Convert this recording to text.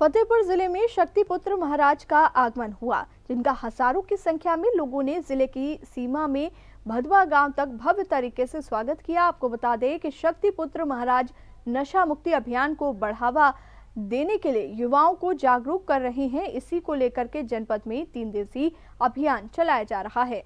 फतेहपुर ज़िले में शक्तिपुत्र महाराज का आगमन हुआ, जिनका हज़ारों की संख्या में लोगों ने ज़िले की सीमा में भदवा गाँव तक भव्य तरीके से स्वागत किया। आपको बता दें कि शक्तिपुत्र महाराज नशा मुक्ति अभियान को बढ़ावा देने के लिए युवाओं को जागरूक कर रहे हैं। इसी को लेकर के जनपद में तीन दिवसीय अभियान चलाया जा रहा है।